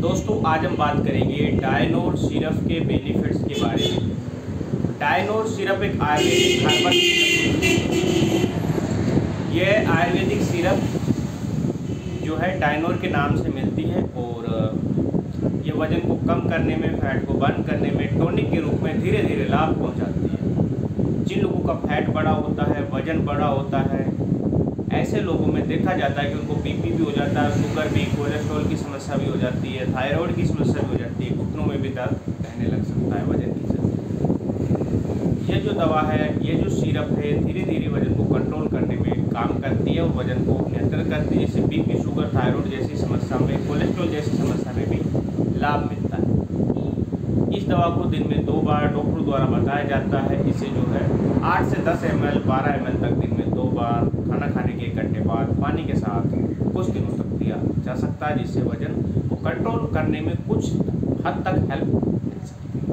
दोस्तों, आज हम बात करेंगे डायनोर सिरप के बेनिफिट्स के बारे में। डायनोर सिरप एक आयुर्वेदिक हर्बल यह आयुर्वेदिक सिरप जो है डायनोर के नाम से मिलती है और ये वज़न को कम करने में फैट को बर्न करने में टोनिक के रूप में धीरे धीरे लाभ पहुंचाती है। जिन लोगों का फैट बड़ा होता है, वज़न बड़ा होता है ऐसे लोगों में देखा जाता है कि उनको बीपी भी हो जाता है, शुगर भी, कोलेस्ट्रॉल की समस्या भी हो जाती है, थायराइड की समस्या भी हो जाती है, घुटनों में भी दर्द रहने लग सकता है वज़न की ये जो दवा है, ये जो सिरप है धीरे धीरे वज़न को कंट्रोल करने में काम करती है और वज़न को नियंत्रण करती है जैसे बीपी शुगर, थायराइड जैसी समस्या में, कोलेस्ट्रॉल जैसी समस्या में भी लाभ मिलता है। इस दवा को दिन में दो बार डॉक्टर द्वारा बताया जाता है, इसे जो है आठ से दस एम एल, बारह एम एल तक दिन में दो बार खाना खाने के एक घंटे बाद पानी के साथ कुछ दिनों तक दिया जा सकता है, जिससे वज़न को कंट्रोल करने में कुछ हद तक हेल्प मिल सकती है।